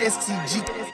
Decidi.